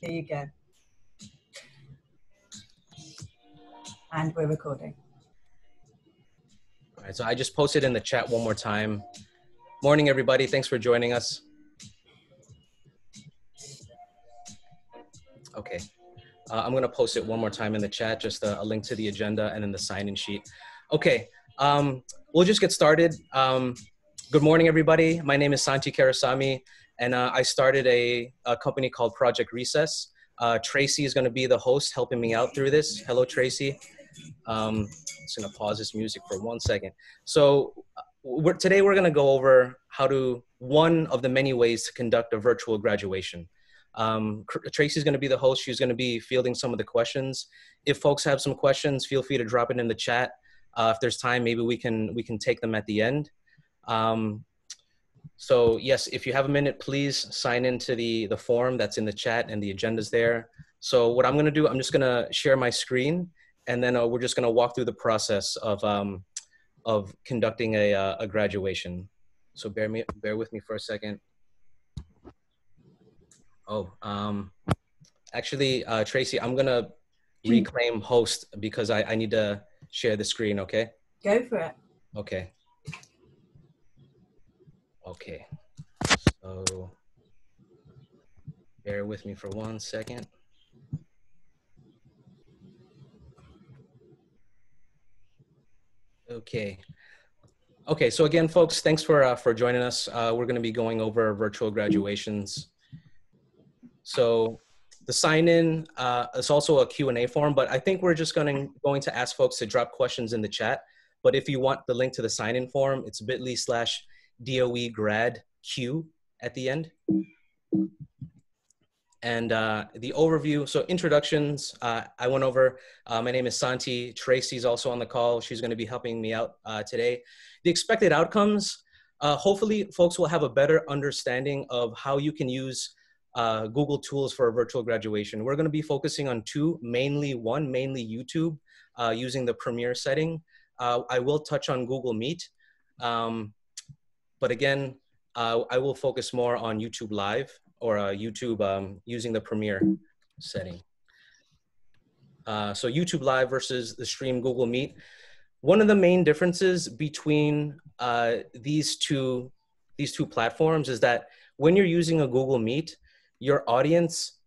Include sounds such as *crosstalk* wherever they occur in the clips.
Here you go. And we're recording. All right, so I just posted in the chat one more time. Morning, everybody. Thanks for joining us. Okay. Uh, I'm going to post it one more time in the chat, just a, a link to the agenda and then the sign-in sheet. Okay, um, we'll just get started. Um, good morning, everybody. My name is Santi Khairassame, and uh, I started a, a, company called Project Recess. Uh, Tracy is going to be the host, helping me out through this. Hello, Tracy. Um, just going to pause this music for one second. So uh, we're, today we're going to go over how to, one of the many ways to conduct a virtual graduation. Um, Tracy's going to be the host. She's going to be fielding some of the questions. If folks have some questions, feel free to drop it in the chat. Uh, if there's time, maybe we can we can take them at the end. Um, so yes, if you have a minute, please sign into the the form that's in the chat and the agenda's there. So what I'm going to do, I'm just going to share my screen, and then uh, we're just going to walk through the process of um, of conducting a, uh, a graduation. So bear me bear with me for a second. Oh, um, actually, uh, Tracy, I'm gonna reclaim host because I, I need to share the screen. Okay. Go for it. Okay. Okay. So bear with me for one second. Okay. Okay, so again, folks, thanks for uh, for joining us. Uh, we're going to be going over virtual graduations so the sign in uh, is also a Q&A form, but I think we're just going to, going to ask folks to drop questions in the chat. But if you want the link to the sign in form, it's bit.ly slash DOE grad Q at the end. And uh, the overview, so introductions, uh, I went over. Uh, my name is Santi. Tracy's also on the call. She's going to be helping me out uh, today. The expected outcomes, uh, hopefully folks will have a better understanding of how you can use uh, Google tools for a virtual graduation. We're going to be focusing on two, mainly one, mainly YouTube, using the Premiere setting. I will touch on Google Meet, um, but again, uh, I will focus more on YouTube Live or uh, YouTube um, using the Premiere setting. Uh, so YouTube Live versus the stream Google Meet. One of the main differences between these two these two platforms is that when you're using a Google Meet, your audience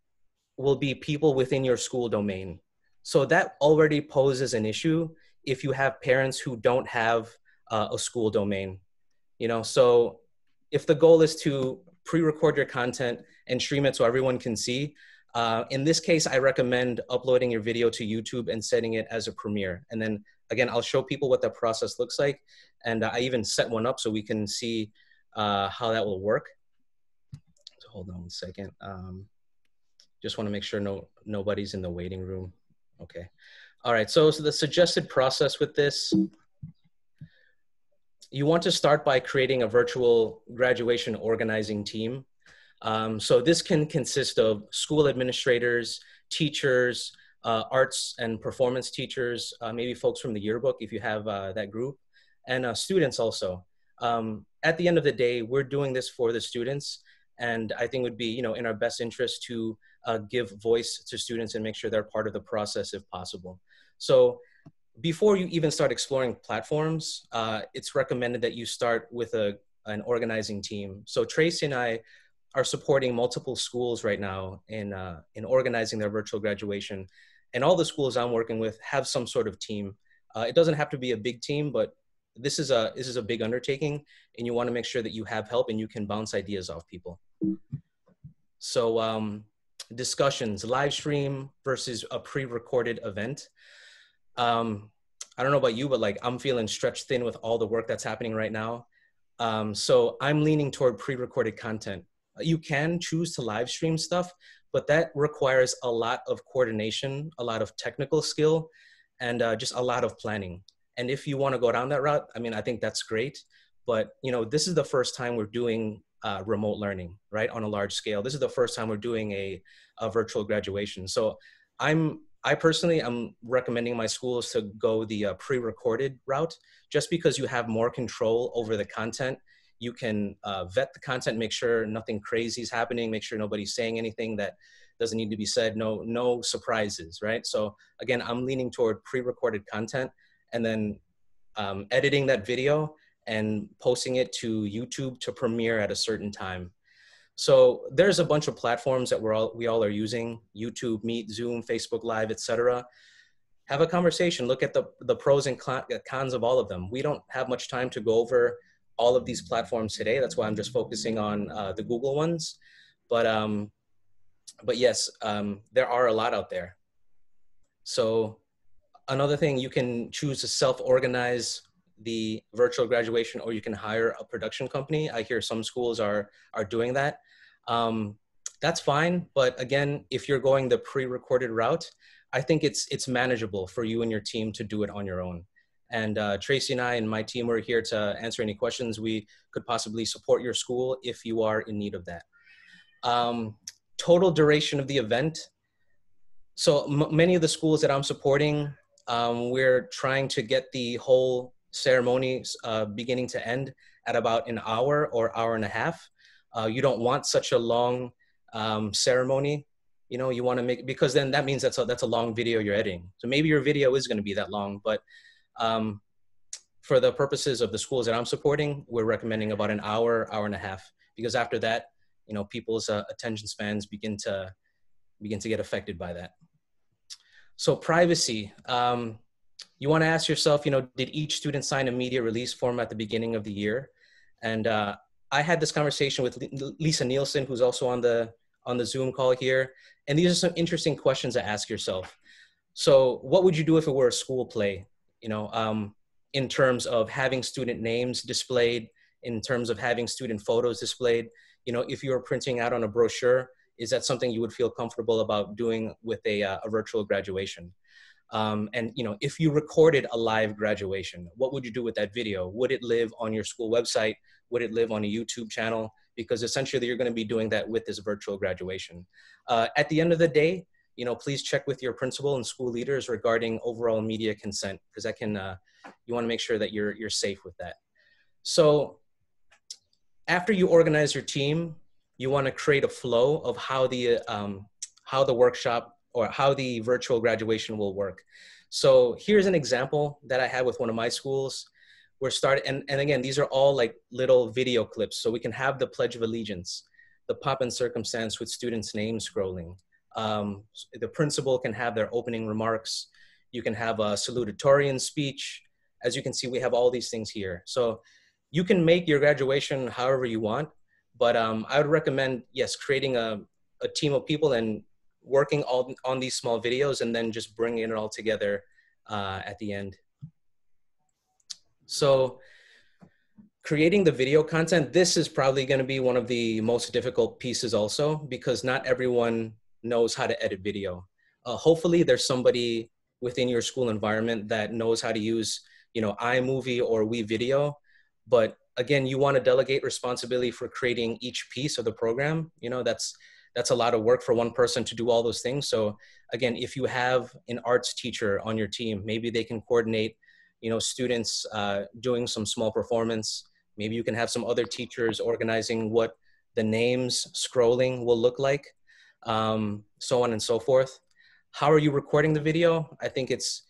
will be people within your school domain. So that already poses an issue if you have parents who don't have uh, a school domain. You know, so if the goal is to pre-record your content and stream it so everyone can see, uh, in this case, I recommend uploading your video to YouTube and setting it as a premiere. And then again, I'll show people what that process looks like. And I even set one up so we can see uh, how that will work So hold on one second. Um, just want to make sure no nobody's in the waiting room. Okay. All right. So, so the suggested process with this, you want to start by creating a virtual graduation organizing team. Um, so this can consist of school administrators, teachers, uh, arts and performance teachers, uh, maybe folks from the yearbook if you have uh, that group, and uh, students also. Um, at the end of the day, we're doing this for the students and I think it would be, you know, in our best interest to uh, give voice to students and make sure they're part of the process if possible. So before you even start exploring platforms, uh, it's recommended that you start with a, an organizing team. So Tracy and I are supporting multiple schools right now in, uh, in organizing their virtual graduation. And all the schools I'm working with have some sort of team. Uh, it doesn't have to be a big team, but this is a this is a big undertaking and you want to make sure that you have help and you can bounce ideas off people so um, discussions live stream versus a pre-recorded event um, i don't know about you but like i'm feeling stretched thin with all the work that's happening right now um, so i'm leaning toward pre-recorded content you can choose to live stream stuff but that requires a lot of coordination a lot of technical skill and uh, just a lot of planning and if you want to go down that route, I mean, I think that's great. But you know, this is the first time we're doing uh, remote learning, right, on a large scale. This is the first time we're doing a, a virtual graduation. So I'm I personally am recommending my schools to go the uh, pre-recorded route, just because you have more control over the content. You can uh, vet the content, make sure nothing crazy is happening, make sure nobody's saying anything that doesn't need to be said. No, no surprises, right? So again, I'm leaning toward pre-recorded content and then um, editing that video and posting it to YouTube to premiere at a certain time. So there's a bunch of platforms that we're all, we all are using, YouTube, Meet, Zoom, Facebook Live, etc. Have a conversation, look at the, the pros and cons of all of them. We don't have much time to go over all of these platforms today. That's why I'm just focusing on uh, the Google ones. But, um, but yes, um, there are a lot out there. So another thing, you can choose to self-organize the virtual graduation or you can hire a production company. I hear some schools are, are doing that. Um, that's fine. But again, if you're going the pre-recorded route, I think it's, it's manageable for you and your team to do it on your own. And uh, Tracy and I and my team are here to answer any questions. We could possibly support your school if you are in need of that. Um, total duration of the event. So many of the schools that I'm supporting, um, we're trying to get the whole ceremony uh, beginning to end at about an hour or hour and a half. Uh, you don't want such a long um, ceremony. You know, you want to make because then that means that's a, that's a long video you're editing. So maybe your video is going to be that long, but um, for the purposes of the schools that I'm supporting, we're recommending about an hour, hour and a half, because after that, you know, people's uh, attention spans begin to begin to get affected by that. So privacy, um, you want to ask yourself, you know, did each student sign a media release form at the beginning of the year? And uh, I had this conversation with Lisa Nielsen, who's also on the on the Zoom call here. And these are some interesting questions to ask yourself. So, what would you do if it were a school play? you know, um, in terms of having student names displayed, in terms of having student photos displayed. You know, if you were printing out on a brochure, is that something you would feel comfortable about doing with a, uh, a virtual graduation? Um, and you know, if you recorded a live graduation, what would you do with that video? Would it live on your school website? Would it live on a YouTube channel? Because essentially, you're going to be doing that with this virtual graduation. Uh, at the end of the day, you know, please check with your principal and school leaders regarding overall media consent because that can, uh, you want to make sure that you're, you're safe with that. So after you organize your team, you want to create a flow of how the, um, how the workshop or how the virtual graduation will work. So here's an example that I had with one of my schools. We're starting, and, and again, these are all like little video clips. So we can have the Pledge of Allegiance, the Pomp and Circumstance with students' names scrolling, um, the principal can have their opening remarks. You can have a salutatorian speech. As you can see, we have all these things here. So you can make your graduation however you want, but um, I would recommend, yes, creating a, a team of people and working all, on these small videos and then just bringing it all together uh, at the end. So creating the video content, this is probably gonna be one of the most difficult pieces also because not everyone knows how to edit video. Uh, hopefully there's somebody within your school environment that knows how to use, you know, iMovie or WeVideo. But again, you want to delegate responsibility for creating each piece of the program. You know, that's that's a lot of work for one person to do all those things. So again, if you have an arts teacher on your team, maybe they can coordinate, you know, students uh, doing some small performance. Maybe you can have some other teachers organizing what the names scrolling will look like um, so on and so forth. How are you recording the video? I think it's,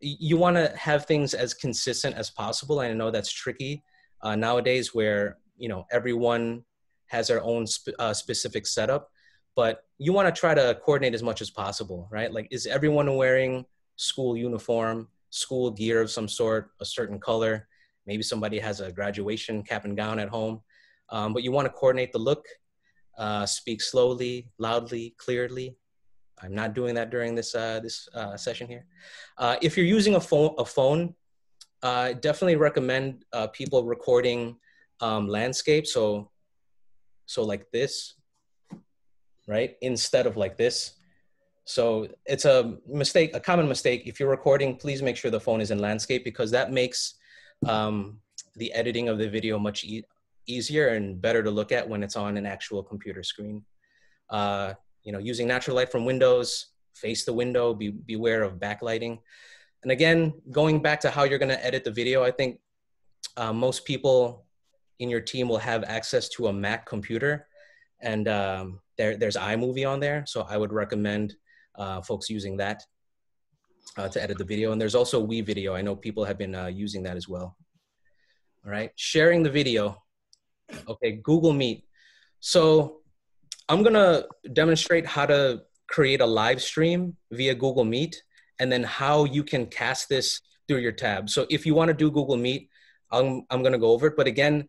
you want to have things as consistent as possible. I know that's tricky uh, nowadays where, you know, everyone has their own sp uh, specific setup, but you want to try to coordinate as much as possible, right? Like, is everyone wearing school uniform, school gear of some sort, a certain color? Maybe somebody has a graduation cap and gown at home. Um, but you want to coordinate the look uh, speak slowly, loudly, clearly. I'm not doing that during this, uh, this uh, session here. Uh, if you're using a phone, a phone I definitely recommend uh, people recording um, landscape. So, so like this, right? Instead of like this. So it's a mistake, a common mistake. If you're recording, please make sure the phone is in landscape because that makes um, the editing of the video much e easier and better to look at when it's on an actual computer screen. Uh, you know, using natural light from windows, face the window, be, beware of backlighting. And again, going back to how you're gonna edit the video, I think uh, most people in your team will have access to a Mac computer. And um, there, there's iMovie on there, so I would recommend uh, folks using that uh, to edit the video. And there's also WeVideo. I know people have been uh, using that as well. All right, sharing the video. Okay, Google Meet. So I'm gonna demonstrate how to create a live stream via Google Meet and then how you can cast this through your tab. So if you wanna do Google Meet, I'm, I'm gonna go over it. But again,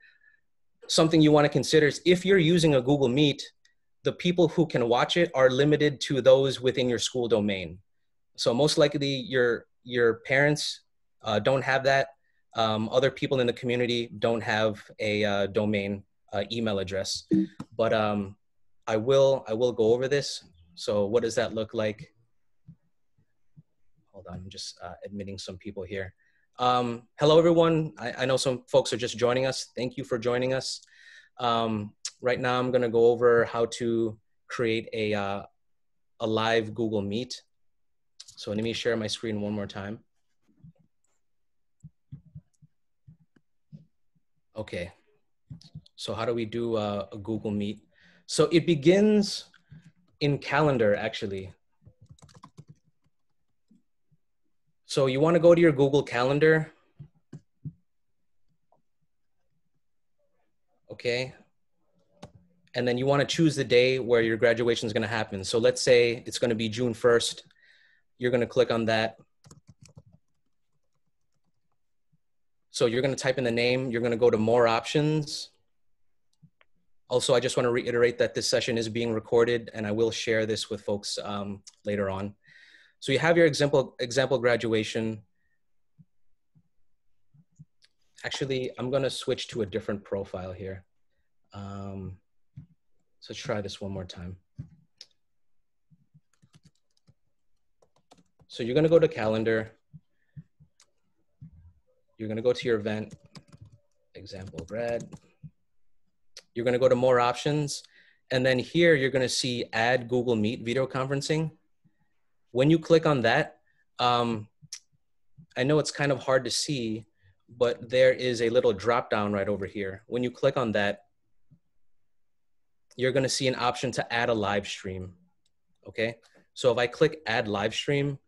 something you wanna consider is if you're using a Google Meet, the people who can watch it are limited to those within your school domain. So most likely your, your parents uh, don't have that. Um, other people in the community don't have a uh, domain uh, email address, but um, I will I will go over this. So what does that look like? Hold on, I'm just uh, admitting some people here. Um, hello, everyone. I, I, know some folks are just joining us. Thank you for joining us. Um, right now, I'm going to go over how to create a, uh, a live Google Meet. So let me share my screen one more time. Okay. So how do we do uh, a Google Meet? So it begins in calendar actually. So you want to go to your Google Calendar. Okay. And then you want to choose the day where your graduation is going to happen. So let's say it's going to be June 1st. You're going to click on that. So you're going to type in the name. You're going to go to more options. Also, I just want to reiterate that this session is being recorded and I will share this with folks um, later on. So you have your example, example graduation. Actually, I'm gonna switch to a different profile here. Um, so let's try this one more time. So you're gonna go to calendar. You're gonna go to your event, example grad. You're gonna go to more options. And then here you're gonna see add Google Meet video conferencing. When you click on that, um, I know it's kind of hard to see, but there is a little drop down right over here. When you click on that, you're gonna see an option to add a live stream, okay? So if I click add live stream,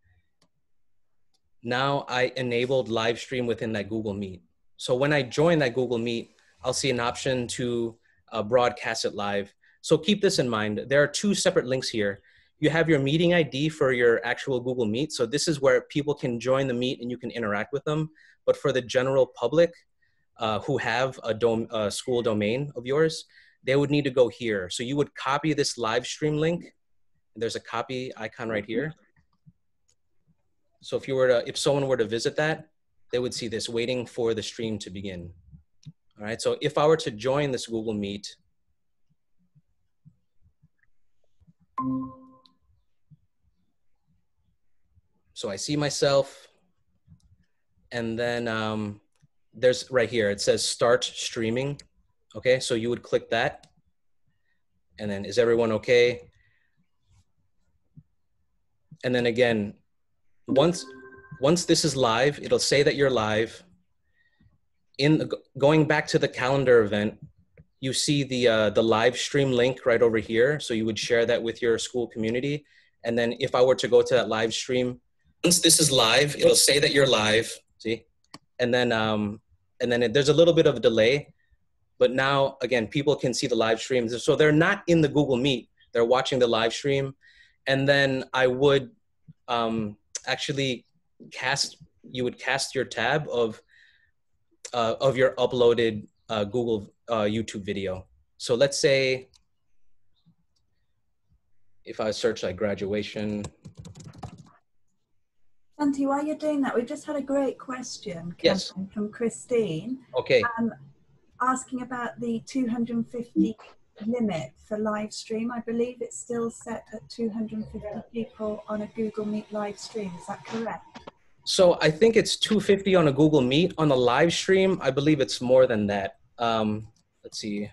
now I enabled live stream within that Google Meet. So when I join that Google Meet, I'll see an option to uh, broadcast it live. So keep this in mind. There are two separate links here. You have your meeting ID for your actual Google Meet. So this is where people can join the meet and you can interact with them. But for the general public uh, who have a, dom a school domain of yours, they would need to go here. So you would copy this live stream link. There's a copy icon right here. So if you were to, if someone were to visit that, they would see this waiting for the stream to begin. All right, so if I were to join this Google Meet, so I see myself, and then um, there's right here, it says start streaming. Okay, so you would click that, and then is everyone okay? And then again, once once this is live, it'll say that you're live in the, going back to the calendar event, you see the uh, the live stream link right over here. So you would share that with your school community. And then if I were to go to that live stream, once this is live, it'll say that you're live. See, and then um, and then it, there's a little bit of delay, but now again, people can see the live streams. So they're not in the Google Meet; they're watching the live stream. And then I would um, actually cast. You would cast your tab of uh, of your uploaded uh, Google uh, YouTube video. So let's say if I search like graduation. Santi, while you're doing that, we've just had a great question yes. from Christine. Okay. Um, asking about the 250 limit for live stream. I believe it's still set at 250 people on a Google Meet live stream. Is that correct? So I think it's 250 on a Google Meet. On the live stream, I believe it's more than that. Um, let's see.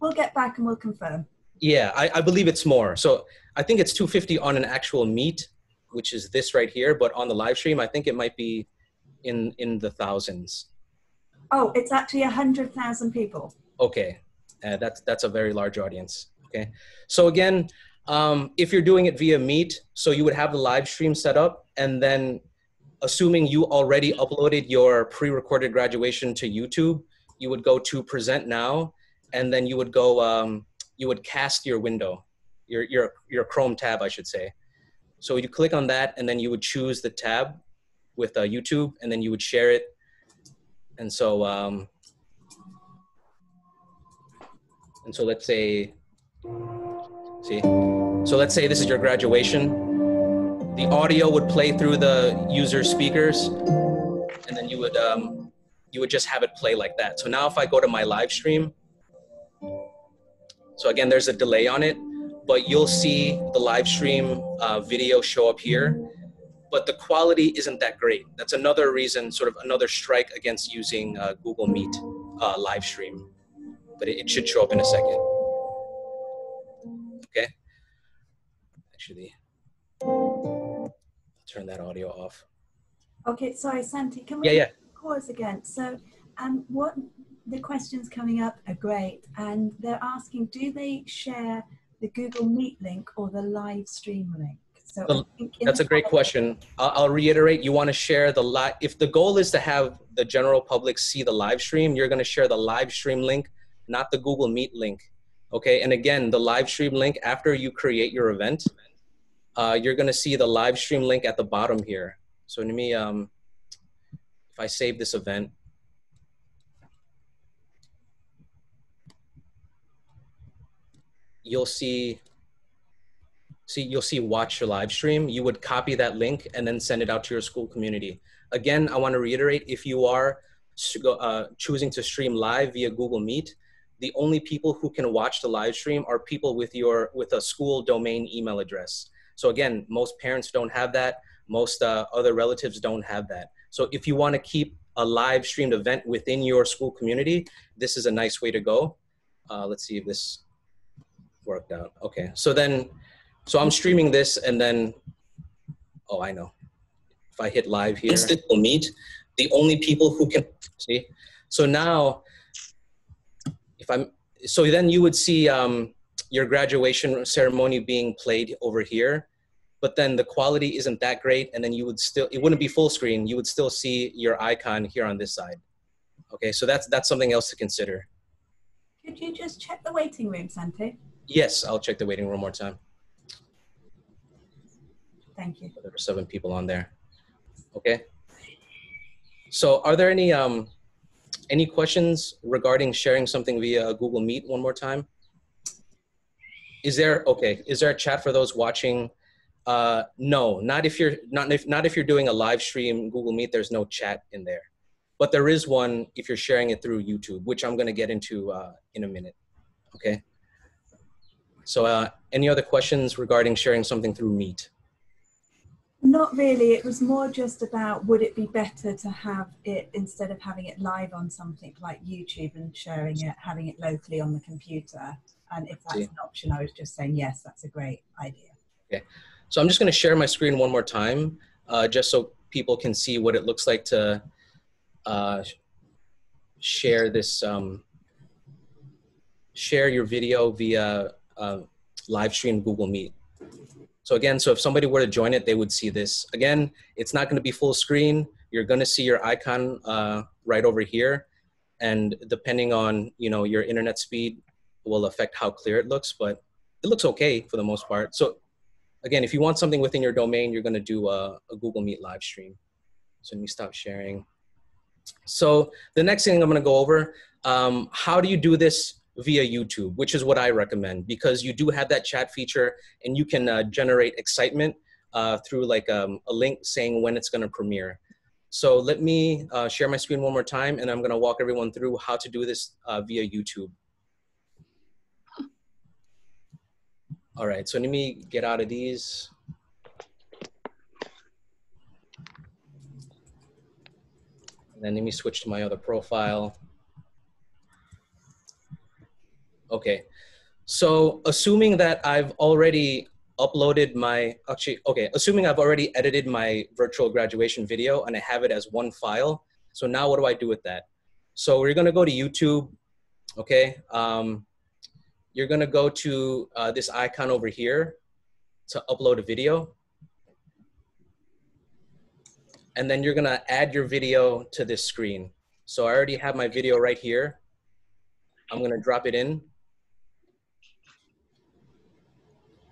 We'll get back and we'll confirm. Yeah, I, I believe it's more. So I think it's 250 on an actual meet, which is this right here. But on the live stream, I think it might be in in the thousands. Oh, it's actually a hundred thousand people. Okay, uh, that's that's a very large audience. Okay. So again, um, if you're doing it via Meet, so you would have the live stream set up and then assuming you already uploaded your pre-recorded graduation to YouTube, you would go to present now and then you would go, um, you would cast your window, your, your, your Chrome tab, I should say. So you click on that and then you would choose the tab with uh, YouTube and then you would share it. And so, um, and so let's say, see, so let's say this is your graduation. The audio would play through the user speakers and then you would, um, you would just have it play like that. So now if I go to my live stream, so again, there's a delay on it, but you'll see the live stream uh, video show up here, but the quality isn't that great. That's another reason, sort of another strike against using uh, Google Meet uh, live stream, but it, it should show up in a second. Okay, actually, I'll turn that audio off. Okay, sorry, Santi, can we Yeah, yeah. pause again? So, um, what the questions coming up are great, and they're asking, do they share the Google Meet link or the live stream link? So The- I think in That's a great question. I'll, I'll reiterate. You want to share the live. If the goal is to have the general public see the live stream, you're going to share the live stream link, not the Google Meet link. Okay. And again, the live stream link after you create your event, uh, you're going to see the live stream link at the bottom here. So let me, um, if I save this event, you'll see see you'll see watch your live stream. You would copy that link and then send it out to your school community. Again i want to reiterate if you are uh, choosing to stream live via google meet the only people who can watch the live stream are people with your with a school domain email address. So again most parents don't have that. Most uh, other relatives don't have that. So if you want to keep a live streamed event within your school community this is a nice way to go. Uh, let's see if this worked out. Okay so then so I'm streaming this and then, oh, I know. If I hit live here, instant will meet the only people who can see. So now, if I'm, so then you would see um, your graduation ceremony being played over here, but then the quality isn't that great. And then you would still, it wouldn't be full screen. You would still see your icon here on this side. Okay, so that's, that's something else to consider. Could you just check the waiting room, Santi? Yes, I'll check the waiting room one more time. Thank you. there were seven people on there. Okay. So are there any um, any questions regarding sharing something via Google Meet one more time? Is there okay? Is there a chat for those watching? Uh, no, not if you're not if not if you're doing a live stream Google Meet. There's no chat in there, but there is one if you're sharing it through YouTube, which I'm going to get into uh, in a minute. Okay. So, uh, any other questions regarding sharing something through Meet? Not really. It was more just about would it be better to have it instead of having it live on something like YouTube and sharing it, having it locally on the computer. And if that's See. an option, I was just saying yes, that's a great idea. Okay. So I'm just going to share my screen one more time, uh, just so people can see what it looks like to uh, share this, um, share your video via uh, live stream Google Meet. So again, so if somebody were to join it, they would see this. Again, it's not going to be full screen. You're going to see your icon uh, right over here, and depending on you know your internet speed, will affect how clear it looks. But it looks okay for the most part. So again, if you want something within your domain, you're going to do a, a, Google Meet live stream. So let me stop sharing. So the next thing I'm going to go over, um, how do you do this via YouTube, which is what I recommend because you do have that chat feature and you can uh, generate excitement uh, through like um, a link saying when it's going to premiere. So let me uh, share my screen one more time and I'm going to walk everyone through how to do this uh, via YouTube. All right, so let me get out of these. And then let me switch to my other profile. Okay, so assuming that I've already uploaded my, actually, okay, assuming I've already edited my virtual graduation video and I have it as one file. So now what do I do with that? So we're gonna go to YouTube, okay? Um, you're gonna go to uh, this icon over here to upload a video. And then you're gonna add your video to this screen. So I already have my video right here. I'm gonna drop it in.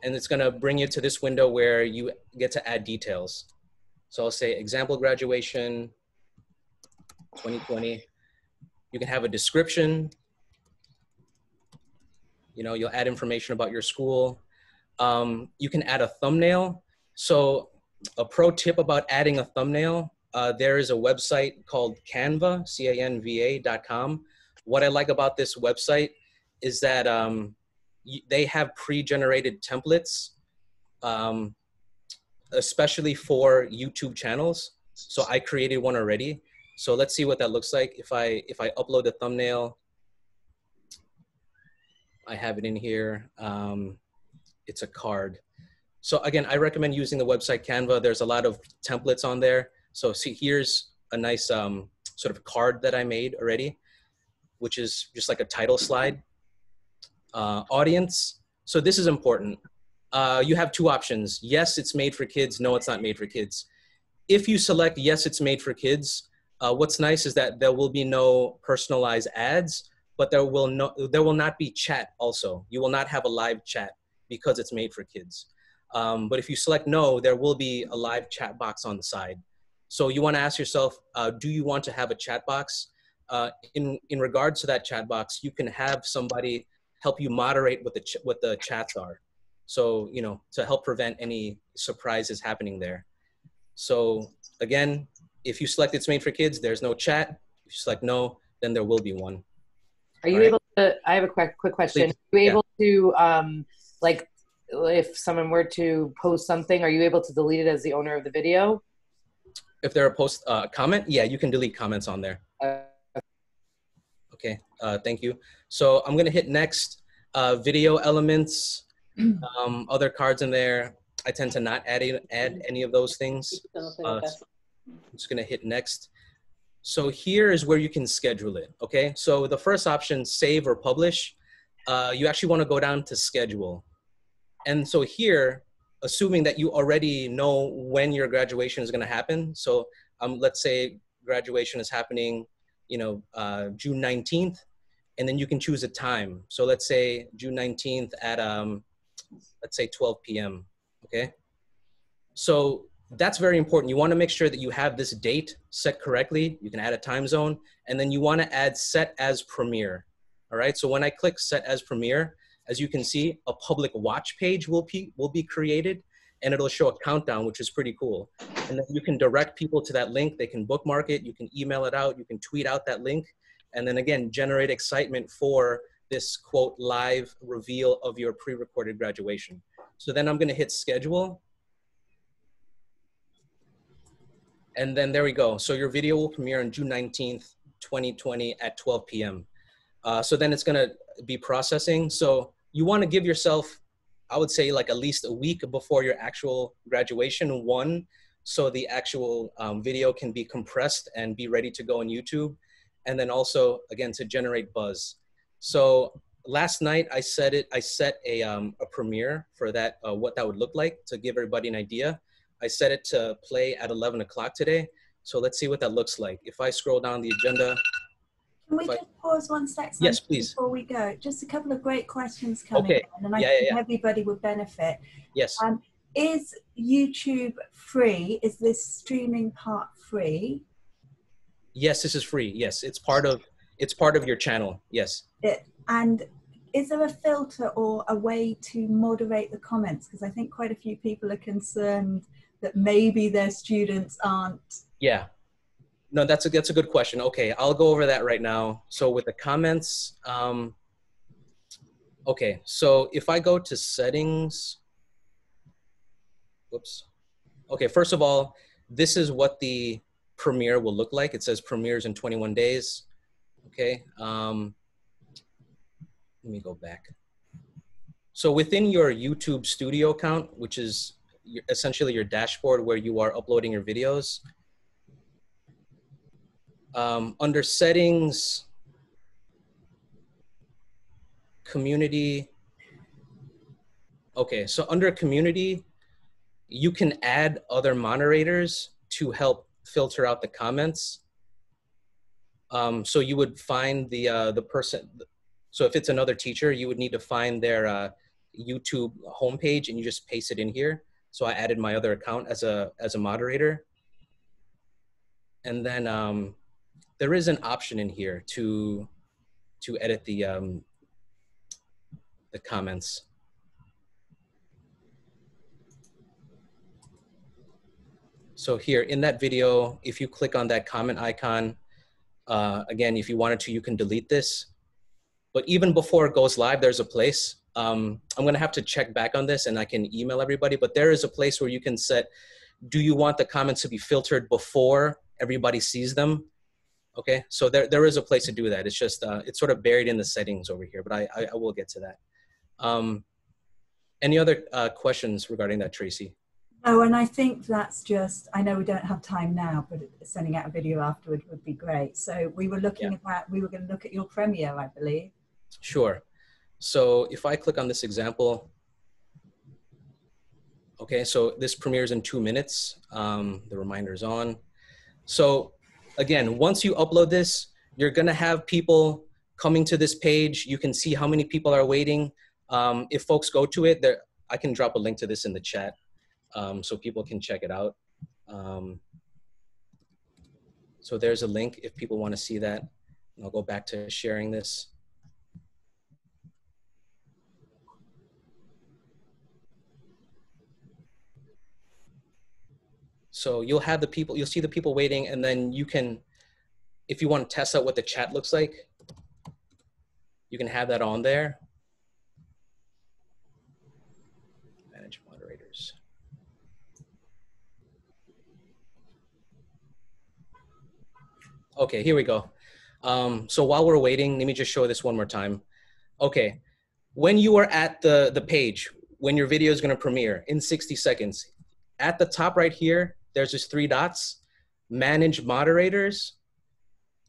And it's gonna bring you to this window where you get to add details. So I'll say example graduation 2020. You can have a description. You know, you'll add information about your school. Um, you can add a thumbnail. So a pro tip about adding a thumbnail, uh, there is a website called Canva, C-A-N-V-A dot com. What I like about this website is that um, they have pre-generated templates, um, especially for YouTube channels. So I created one already. So let's see what that looks like. If I, if I upload the thumbnail, I have it in here. Um, it's a card. So again, I recommend using the website Canva. There's a lot of templates on there. So see, here's a nice um, sort of card that I made already, which is just like a title slide. Uh, audience. So this is important. Uh, you have two options. Yes, it's made for kids. No, it's not made for kids. If you select yes, it's made for kids, uh, what's nice is that there will be no personalized ads, but there will no there will not be chat also. You will not have a live chat because it's made for kids. Um, but if you select no, there will be a live chat box on the side. So you want to ask yourself, uh, do you want to have a chat box? Uh, in in regards to that chat box, you can have somebody help you moderate what the ch- what the chats are. So you know to help prevent any surprises happening there. So again, if you select it's made for kids, there's no chat. If you select no, then there will be one. Are you right. able to? I have a quick quick question. Please. Are you able yeah. to um, like if someone were to post something, are you able to delete it as the owner of the video? If they're a post uh, comment, yeah, you can delete comments on there. Okay, uh, thank you. So I'm gonna hit next. Uh, video elements, *clears throat* um, other cards in there. I tend to not add add any of those things. Uh, I'm just gonna hit next. So here is where you can schedule it, okay? So the first option, save or publish, uh, you actually wanna go down to schedule. And so here, assuming that you already know when your graduation is gonna happen, so um, let's say graduation is happening, you know, uh, June 19th, and then you can choose a time. So let's say June 19th at, um, let's say 12 p.m., okay? So that's very important. You want to make sure that you have this date set correctly. You can add a time zone, and then you want to add set as premiere. All right. So when I click set as premiere, as you can see, a public watch page will be will be created, and it'll show a countdown, which is pretty cool. And then you can direct people to that link. They can bookmark it. You can email it out. You can tweet out that link, and then again generate excitement for this quote live reveal of your pre-recorded graduation. So then I'm going to hit schedule And then there we go. So your video will premiere on June 19th, 2020 at 12 p.m. Uh, so then it's gonna be processing. So you wanna give yourself, I would say like at least a week before your actual graduation, one, so the actual um, video can be compressed and be ready to go on YouTube. And then also, again, to generate buzz. So last night I set it, I set a, um, a premiere for that, uh, what that would look like to give everybody an idea. I set it to play at 11 o'clock today. So let's see what that looks like. If I scroll down the agenda. Can we just I, pause one second? Yes, please. Before we go, just a couple of great questions coming okay. in, and I yeah, think yeah. everybody would benefit. Yes. Um, is YouTube free? Is this streaming part free? Yes, this is free. Yes, it's part of it's part of your channel. Yes. It, and is there a filter or a way to moderate the comments? Because I think quite a few people are concerned that maybe their students aren't? Yeah. No, that's a that's a good question. Okay, I'll go over that right now. So with the comments, um, okay, so if I go to settings, whoops. Okay, first of all, this is what the premiere will look like. It says premieres in 21 days. Okay, um, let me go back. So within your YouTube studio account, which is essentially your dashboard where you are uploading your videos. Um, under settings, community, Okay, so under community, you can add other moderators to help filter out the comments. Um, so you would find the uh, the person. So if it's another teacher, you would need to find their uh, YouTube homepage and you just paste it in here. So I added my other account as a as a moderator. And then um, there is an option in here to to edit the um, the comments. So here in that video, if you click on that comment icon, uh, again, if you wanted to, you can delete this. But even before it goes live, there's a place. Um, I'm gonna have to check back on this and I can email everybody, but there is a place where you can set, do you want the comments to be filtered before everybody sees them? Okay, so there, there is a place to do that. It's just, uh, it's sort of buried in the settings over here, but I, I, I will get to that. Um, any other uh, questions regarding that, Tracy? Oh, and I think that's just, I know we don't have time now, but sending out a video afterward would be great. So we were looking yeah. at, we were going to look at your Premiere, I believe. Sure. So if I click on this example, okay, so this premieres in two minutes. Um, the reminder's on. So again, once you upload this, you're gonna have people coming to this page. You can see how many people are waiting. Um, if folks go to it, there, I can drop a link to this in the chat um, so people can check it out. Um, so there's a link if people want to see that. And I'll go back to sharing this. So you'll have the people, you'll see the people waiting and then you can, if you want to test out what the chat looks like, you can have that on there. Manage moderators. Okay, here we go. Um, so while we're waiting, let me just show this one more time. Okay, when you are at the, the page, when your video is gonna premiere in 60 seconds, at the top right here, there's just three dots, manage moderators.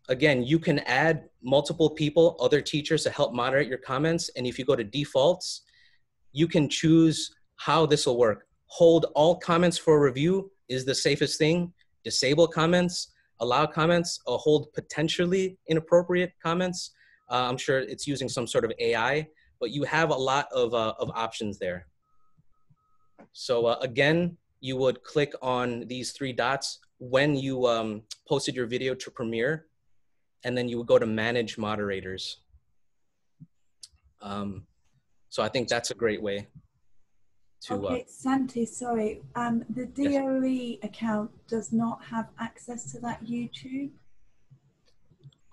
Again, you can add multiple people, other teachers to help moderate your comments. And if you go to defaults, you can choose how this will work. Hold all comments for review is the safest thing. Disable comments, allow comments or hold potentially inappropriate comments. Uh, I'm sure it's using some sort of AI, but you have a lot of, uh, of options there. So uh, again, you would click on these three dots when you um, posted your video to Premiere, and then you would go to Manage Moderators. Um, so I think that's a great way to. Uh, okay, uh, Santi, sorry. Um, the DOE yes. account does not have access to that YouTube.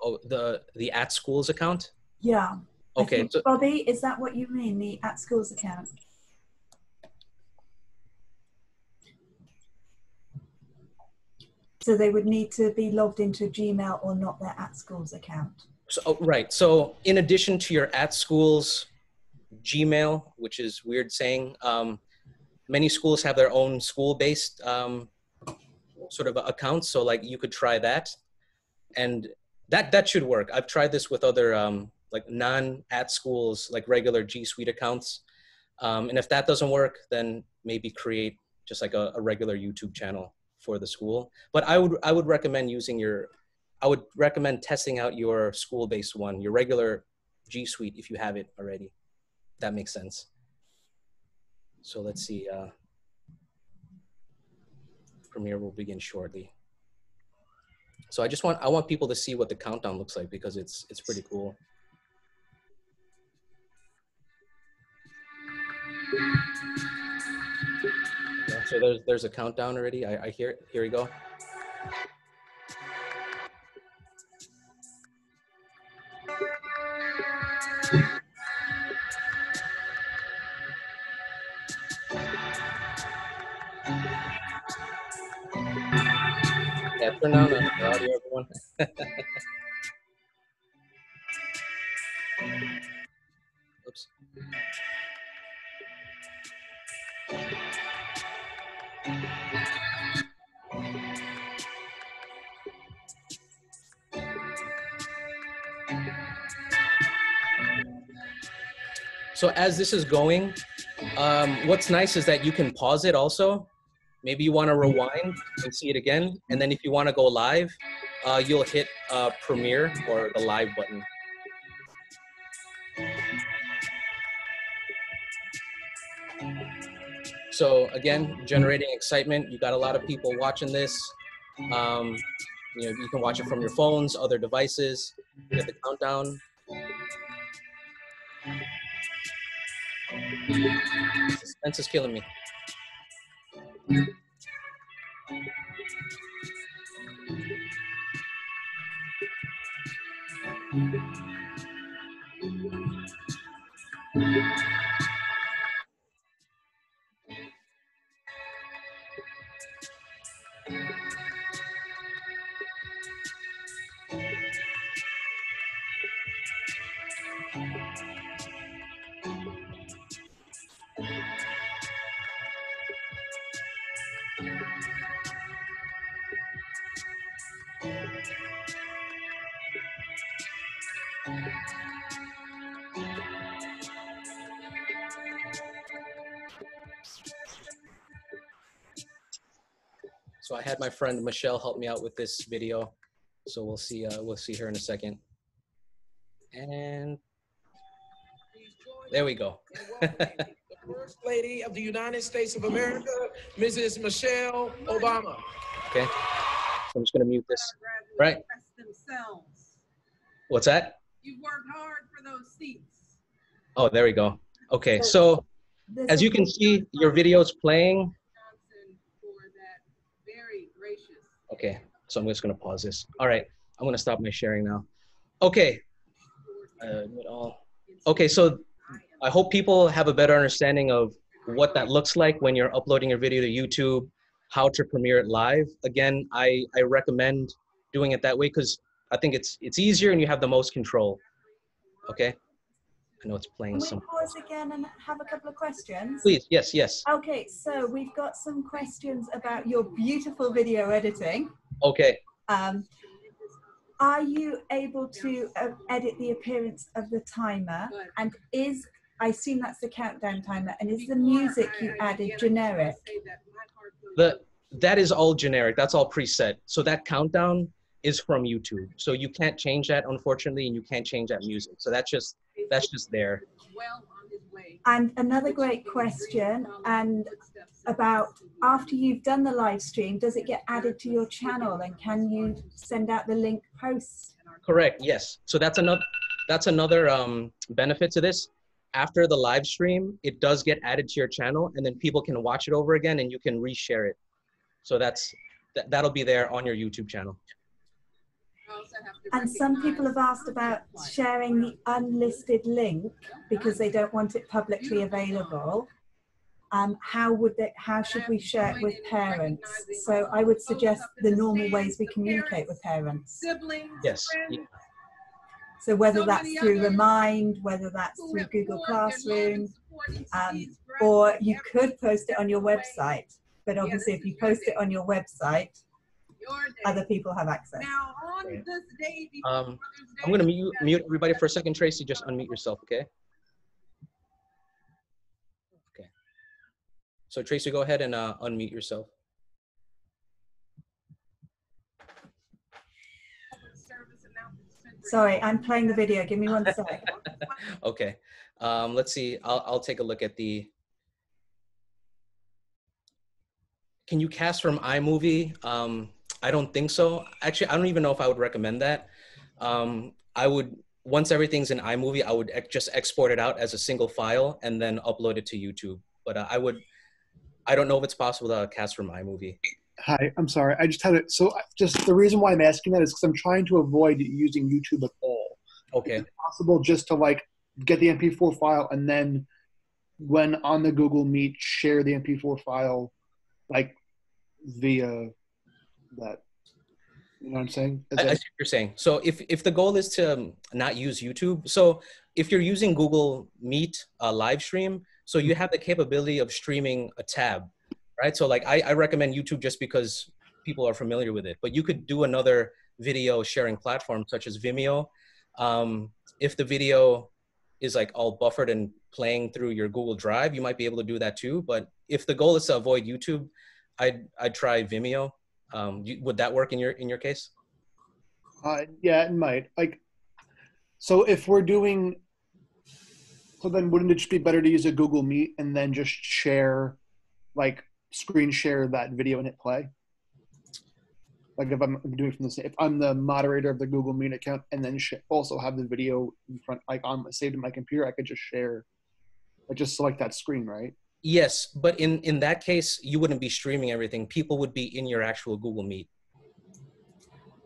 Oh, the the at schools account. Yeah. Okay. So, Bobby, is that what you mean? The at schools account. So they would need to be logged into Gmail or not their at schools account. So, oh, right. So in addition to your at schools Gmail, which is weird saying. Um, many schools have their own school-based um, sort of accounts, so like you could try that, and that that should work. I've tried this with other um, like non-at schools, like regular G Suite accounts, um, and if that doesn't work, then maybe create just like a, a regular YouTube channel for the school. But I would I would recommend using your I would recommend testing out your school-based one, your regular G Suite if you have it already that makes sense. So let's see. Uh, Premiere will begin shortly. So I just want I want people to see what the countdown looks like because it's it's pretty cool. Yeah, so there's there's a countdown already. I, I hear it. Here we go. turn down the audio, everyone. *laughs* Oops. So as this is going, Um, what's nice is that you can pause it also. Maybe you want to rewind and see it again. And then if you want to go live, uh, you'll hit uh, Premiere or the live button. So again, generating excitement. You got a lot of people watching this. Um, you know, you can watch it from your phones, other devices. Get the countdown. Suspense is killing me. So I had my friend Michelle help me out with this video. So we'll see, uh, we'll see her in a second. And there we go. *laughs* First Lady of the United States of America, Mrs. Michelle Obama. okay. So I'm just gonna mute this. Right. Themselves. What's that? You worked hard for those seats. Oh, there we go. Okay, so as you can see, your video is playing. Johnson for that very gracious. Okay, so I'm just gonna pause this. All right, I'm gonna stop my sharing now. Okay. Uh. Okay, so I hope people have a better understanding of what that looks like when you're uploading your video to YouTube, how to premiere it live. Again, I, I recommend doing it that way because I think it's it's easier and you have the most control. Okay. I know it's playing Can we some. pause again and have a couple of questions? Please, yes, yes. Okay, so we've got some questions about your beautiful video editing. Okay. Um, are you able to uh, edit the appearance of the timer? And is, I assume that's the countdown timer, and is the music you added generic? The that is all generic. That's all preset. So that countdown is from YouTube. So you can't change that, unfortunately, and you can't change that music. So that's just that's just there. Well on his way. And another great question, and about after you've done the live stream, does it get added to your channel and can you send out the link post? Correct. Yes. So that's another that's another um, benefit to this. After the live stream, it does get added to your channel, and then people can watch it over again, and you can reshare it. So that's that, that'll be there on your YouTube channel. And some people have asked about sharing the unlisted link because they don't want it publicly available. Um, how would they, how should we share it with parents? So I would suggest the normal ways we communicate with parents. Siblings. Yes. So whether that's through others Remind, whether that's through Google poured their love and Classroom, um, or you could post it on your website. But obviously, if you post it on your website, Your day. Other people have access. Now, on Right. this day Um, Mother's I'm gonna mute mute everybody for a second. Tracy, just unmute yourself, okay? Okay. So Tracy, go ahead and uh, unmute yourself. Sorry, I'm playing the video. Give me one sec. *laughs* Okay. Um, let's see. I'll I'll take a look at the. Can you cast from iMovie? Um, I don't think so. Actually, I don't even know if I would recommend that. Um, I would once everything's in iMovie, I would ex- just export it out as a single file and then upload it to YouTube. But uh, I would. I don't know if it's possible to cast from iMovie. Hi, I'm sorry. I just had it. So just the reason why I'm asking that is because I'm trying to avoid using YouTube at all. Okay. Is it possible just to like get the MP4 file and then when on the Google Meet share the MP4 file like via that. You know what I'm saying? I, I see what you're saying. So if if the goal is to um, not use YouTube, so if you're using Google Meet uh, live stream, so you have the capability of streaming a tab, right? So like I, I recommend YouTube just because people are familiar with it, but you could do another video sharing platform such as Vimeo. Um, if the video is like all buffered and playing through your Google Drive, you might be able to do that too. But if the goal is to avoid YouTube, I'd I'd try Vimeo. Um, you, would that work in your in your case? Uh, yeah, it might. Like, so if we're doing, so then wouldn't it just be better to use a Google Meet and then just share, like, screen share that video and hit play? Like if I'm doing from the same, if I'm the moderator of the Google Meet account and then sh- also have the video in front, like on saved in my computer, I could just share. I just select that screen, right? Yes, but in in that case, you wouldn't be streaming everything. People would be in your actual Google Meet.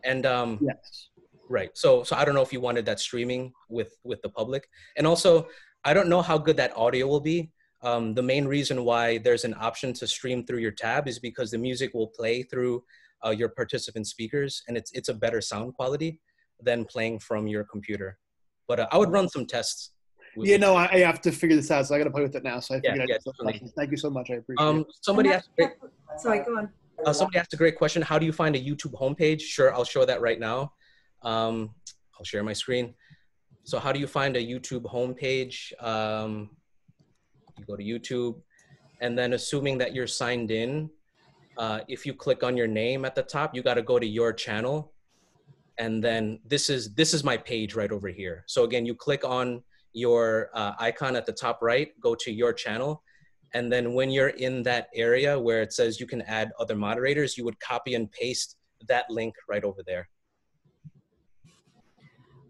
And um, Yes. right, so so I don't know if you wanted that streaming with with the public, and also I don't know how good that audio will be. Um, the main reason why there's an option to stream through your tab is because the music will play through uh, your participant speakers, and it's it's a better sound quality than playing from your computer. But uh, I would run some tests. With- Yeah, no, I, I have to figure this out, so I got to play with it now. So I Yeah, figured yeah, I'd ask those definitely. questions. Thank you so much. I appreciate Um, it. somebody asked. a great- Sorry, go on. Uh, somebody asked a great question. How do you find a YouTube homepage? Sure, I'll show that right now. Um, I'll share my screen. So how do you find a YouTube homepage? Um, you go to YouTube, and then assuming that you're signed in, uh, if you click on your name at the top, you got to go to your channel, and then this is this is my page right over here. So again, you click on your uh, icon at the top right, go to your channel, and then when you're in that area where it says you can add other moderators, you would copy and paste that link right over there.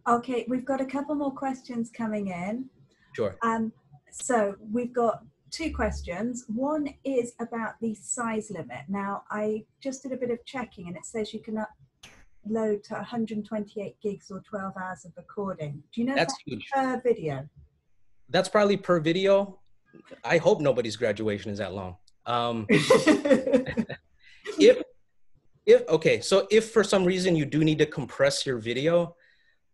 Okay, we've got a couple more questions coming in. Sure. Um, so we've got two questions. One is about the size limit. Now, I just did a bit of checking and it says you can upload to 128 gigs or 12 hours of recording. Do you know That's that's huge. per video? That's probably per video. I hope nobody's graduation is that long. Um, *laughs* if if okay so if for some reason you do need to compress your video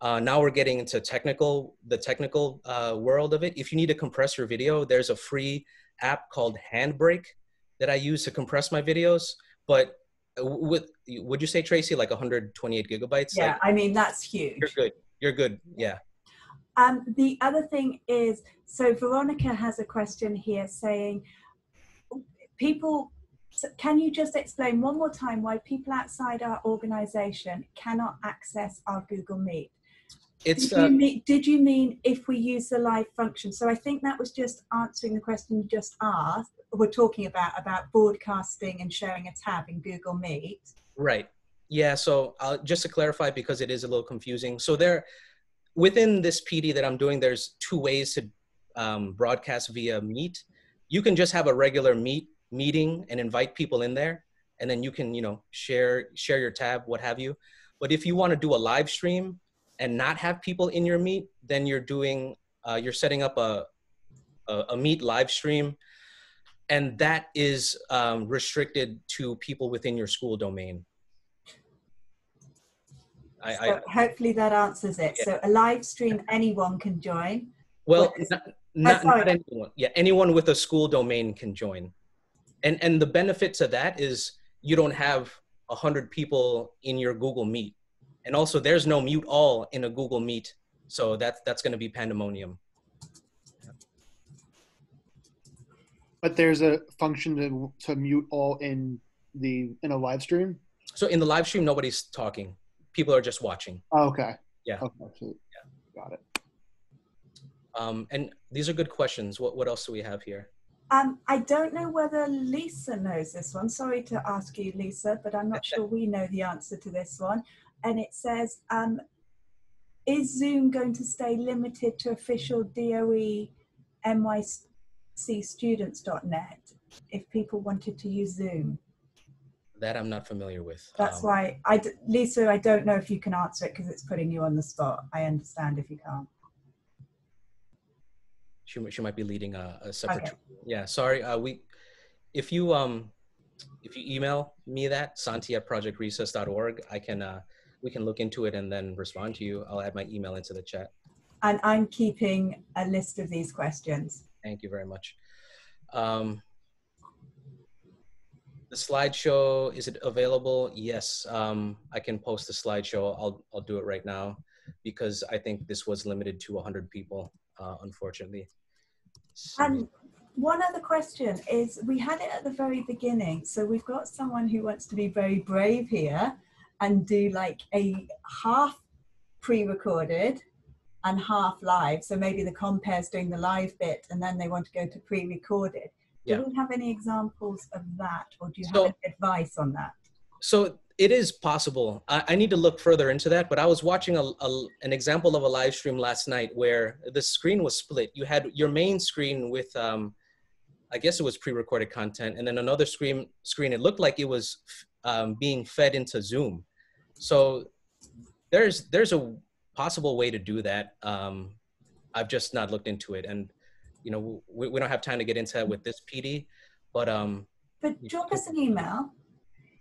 uh, now we're getting into technical the technical uh, world of it if you need to compress your video there's a free app called handbrake that i use to compress my videos but with would you say tracy like 128 gigabytes yeah, like, I mean, that's huge. you're good you're good yeah Um, the other thing is, so Veronica has a question here saying, people, can you just explain one more time why people outside our organization cannot access our Google Meet? It's Did you, uh, mean, did you mean if we use the live function? So I think that was just answering the question you just asked. We're talking about about broadcasting and sharing a tab in Google Meet. Right. Yeah. So uh, just to clarify, because it is a little confusing. So there, within this PD that I'm doing, there's two ways to um, broadcast via Meet. You can just have a regular Meet meeting and invite people in there, and then you can, you know, share share your tab, what have you. But if you want to do a live stream and not have people in your Meet, then you're doing uh, you're setting up a, a a Meet live stream, and that is um, restricted to people within your school domain. I, I hopefully that answers it. So a live stream anyone can join. well, is- not, not, not anyone. Yeah, anyone with a school domain can join, and and the benefit to that is you don't have a hundred people in your Google Meet, and also there's no mute all in a Google Meet, so that's that's going to be pandemonium. But there's a function to, to mute all in the in a live stream. So in the live stream, nobody's talking; people are just watching. Oh, okay. Yeah. Okay. So, Got it. Um, and these are good questions. What what else do we have here? Um, I don't know whether Lisa knows this one. Sorry to ask you, Lisa, but I'm not *laughs* sure we know the answer to this one. And it says, um, is Zoom going to stay limited to official DOE NYC students.net if people wanted to use Zoom? That I'm not familiar with. That's Um, why, I d- Lisa, I don't know if you can answer it because it's putting you on the spot. I understand if you can't. she she might be leading a, a separate. Okay. Yeah, sorry. Uh, we, if you um, if you email me that santi at projectrecess.org, I can uh, we can look into it and then respond to you. I'll add my email into the chat. And I'm keeping a list of these questions. Thank you very much. Um, the slideshow is it available? Yes, um, I can post the slideshow. I'll I'll do it right now because I think this was limited to 100 people, uh, unfortunately. And one other question is we had it at the very beginning. So we've got someone who wants to be very brave here and do like a half pre-recorded and half live. So maybe the compares doing the live bit and then they want to go to pre-recorded. Do Yeah. we have any examples of that or do you So- have any advice on that? So it is possible. I, I need to look further into that, but I was watching a, a- an example of a live stream last night where the screen was split. You had your main screen with, um, I guess it was pre-recorded content, and then another screen. Screen. It looked like it was um, being fed into Zoom. So there's there's a possible way to do that. Um, I've just not looked into it, and you know we, we don't have time to get into that with this PD, but um, But drop us an email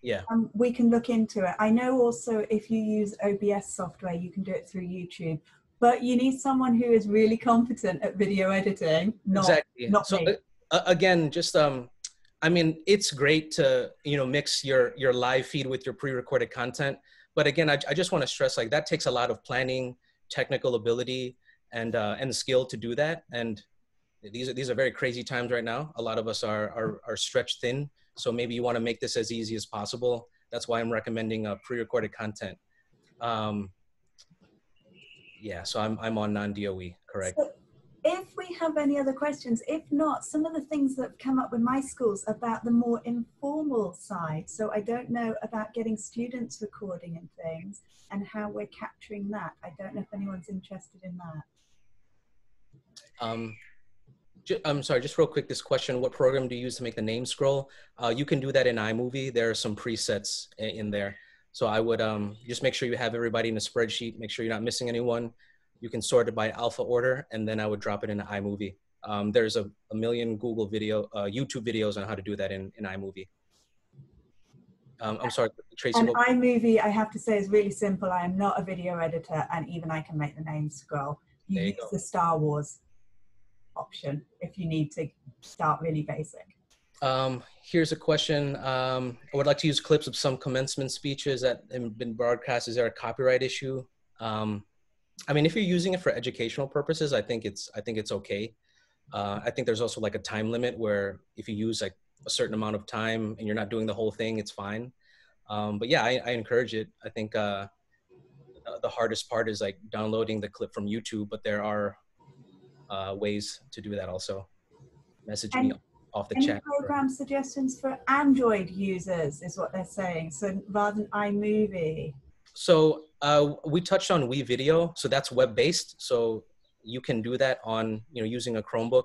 yeah. um, we can look into it. I know also if you use OBS software, you can do it through YouTube, but you need someone who is really competent at video editing. Not, exactly not so me. uh, again just um i mean it's great to you know mix your your live feed with your pre-recorded content. But again i, I just want to stress like that takes a lot of planning technical ability and uh and skill to do that. And these are these are very crazy times right now. A lot of us are are, are stretched thin. So maybe you want to make this as easy as possible. That's why i'm recommending uh, pre-recorded content. Um yeah so i'm i'm on non-doe correct? So if we have any other questions, if not, some of the things that have come up with my schools about the more informal side. So I don't know about getting students recording and things and how we're capturing that. I don't know if anyone's interested in that. Um, I'm sorry, just real quick, this question, what program do you use to make the name scroll? Uh, you can do that in iMovie. There are some presets i- in there. So I would um, just make sure you have everybody in a spreadsheet, make sure you're not missing anyone. You can sort it by alpha order, and then I would drop it into iMovie. Um, there's a, a million Google video, uh, YouTube videos on how to do that in, in iMovie. Um, I'm sorry, Tracy. And iMovie, I have to say, is really simple. I am not a video editor, and even I can make the name scroll. You you use go. the Star Wars option if you need to start really basic. Um, here's a question. Um, I would like to use clips of some commencement speeches that have been broadcast. Is there a copyright issue? Um, I mean, if you're using it for educational purposes, I think it's I think it's okay. Uh, I think there's also like a time limit where if you use like a certain amount of time and you're not doing the whole thing, it's fine. Um, but yeah, I, I encourage it. I think uh, the hardest part is like downloading the clip from YouTube, but there are uh, ways to do that also. Message me off the chat. program suggestions for Android users is what they're saying. So rather than iMovie. So uh, we touched on WeVideo, so that's web-based. So you can do that on, you know, using a Chromebook.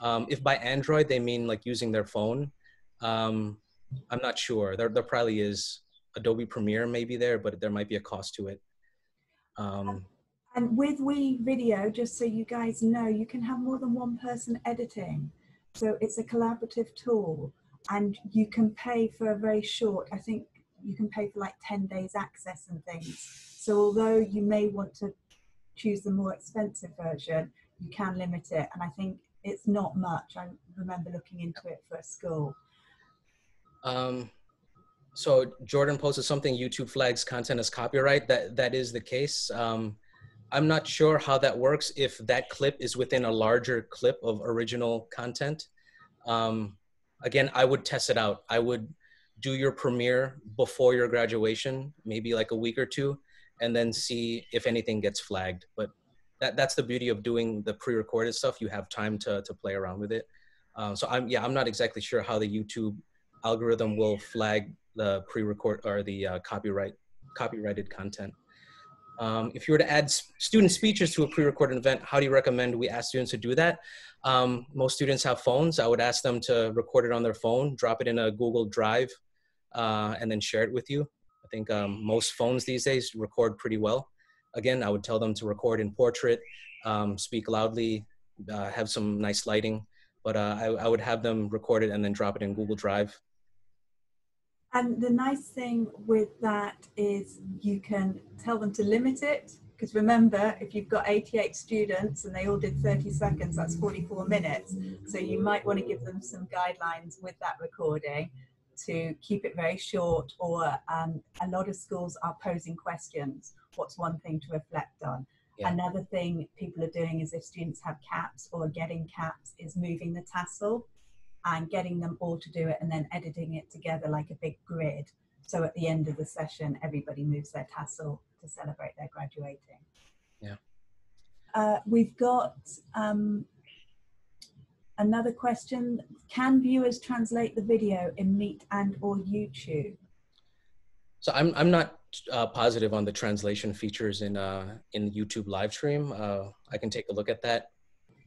Um, if by Android they mean like using their phone, um, I'm not sure. There, there probably is Adobe Premiere maybe there, but there might be a cost to it. Um, And with WeVideo, just so you guys know, you can have more than one person editing. So it's a collaborative tool and you can pay for a very short, I think you can pay for like 10 days access and things. So although you may want to choose the more expensive version, you can limit it. And I think it's not much. I remember looking into it for a school. Um, so Jordan posted something YouTube flags content as copyright. That that is the case. Um, I'm not sure how that works if that clip is within a larger clip of original content. Um, again, I would test it out. I would do your premiere before your graduation, maybe like a week or two, and then see if anything gets flagged. But that that's the beauty of doing the pre-recorded stuff. You have time to to play around with it. Um, so I'm yeah, I'm not exactly sure how the YouTube algorithm will flag the pre-record or the uh, copyright copyrighted content. Um, if you were to add student speeches to a pre-recorded event, how do you recommend we ask students to do that? Um, most students have phones. I would ask them to record it on their phone, drop it in a Google Drive, uh, and then share it with you. I think um, most phones these days record pretty well. Again, I would tell them to record in portrait, um, speak loudly, uh, have some nice lighting, but uh, I, I would have them record it and then drop it in Google Drive. And the nice thing with that is you can tell them to limit it. Because remember, if you've got 88 students and they all did 30 seconds, that's 44 minutes. So you might want to give them some guidelines with that recording to keep it very short. Or um, a lot of schools are posing questions. What's one thing to reflect on? Yeah. Another thing people are doing is if students have caps or getting caps, is moving the tassel and getting them all to do it and then editing it together like a big grid. So at the end of the session, everybody moves their tassel to celebrate their graduating. Yeah. Uh, we've got um, another question. Can viewers translate the video in Meet and or YouTube? So I'm I'm not uh, positive on the translation features in uh, in YouTube live stream. Uh, I can take a look at that,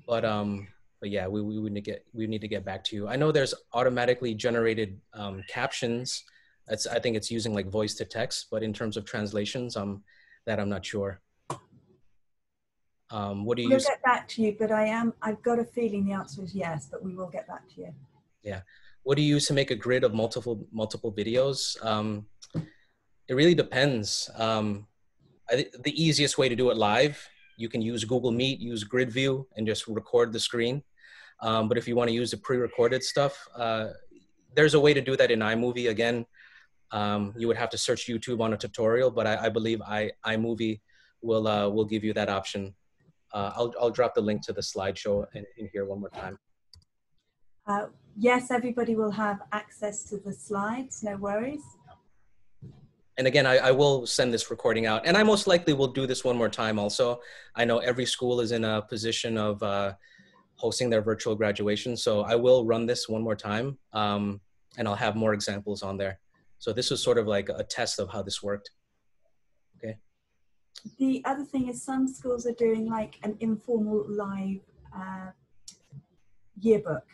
but um, but yeah, we we would need to get we need to get back to you. I know there's automatically generated um, captions. That's I think it's using like voice to text, but in terms of translations, um, that I'm not sure. Um, what do you We'll get back to you, but I am. I've got a feeling the answer is yes, but we will get back to you. Yeah. What do you use to make a grid of multiple multiple videos um, it really depends um, I, the easiest way to do it live you can use google meet use grid view and just record the screen um, but if you want to use the pre-recorded stuff uh, there's a way to do that in imovie again um, you would have to search youtube on a tutorial but i, I believe I, imovie will uh, will give you that option uh, I'll, I'll drop the link to the slideshow in, in here one more time Uh, yes, everybody will have access to the slides. No worries. and again I, I will send this recording out and i most likely will do this one more time also i know every school is in a position of uh, hosting their virtual graduation so i will run this one more time um, and i'll have more examples on there so this was sort of like a test of how this worked The other thing is some schools are doing like an informal live uh, yearbook.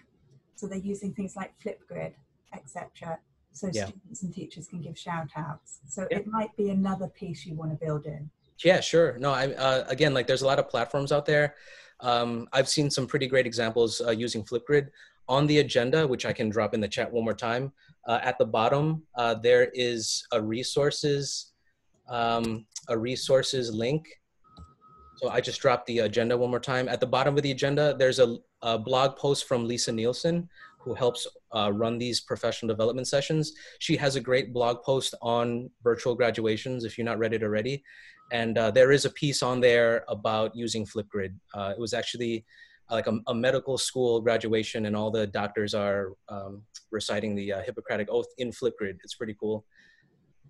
So they're using things like Flipgrid, etc. So Yeah. students and teachers can give shout outs. So Yeah. it might be another piece you want to build in. Yeah, sure. No, I uh, again like there's a lot of platforms out there. Um, I've seen some pretty great examples uh, using Flipgrid on the agenda, which I can drop in the chat one more time. Uh, at the bottom, uh, there is a resources um, a resources link. So I just dropped the agenda one more time. At the bottom of the agenda, there's a, a blog post from Lisa Nielsen, who helps uh, run these professional development sessions. She has a great blog post on virtual graduations. If you're not read it already, and uh, there is a piece on there about using Flipgrid. Uh, it was actually like a, a medical school graduation, and all the doctors are um, reciting the uh, Hippocratic Oath in Flipgrid. It's pretty cool.